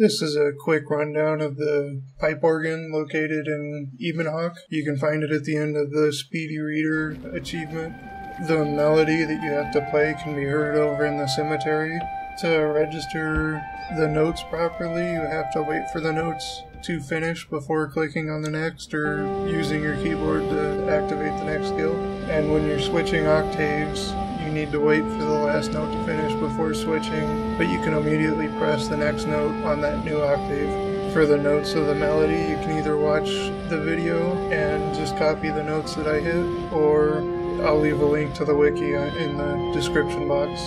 This is a quick rundown of the pipe organ located in Ebonhawke. You can find it at the end of the Speedy Reader achievement. The melody that you have to play can be heard over in the cemetery. To register the notes properly, you have to wait for the notes to finish before clicking on the next or using your keyboard to next scale. And when you're switching octaves, you need to wait for the last note to finish before switching, but you can immediately press the next note on that new octave. For the notes of the melody, you can either watch the video and just copy the notes that I hit, or I'll leave a link to the wiki in the description box.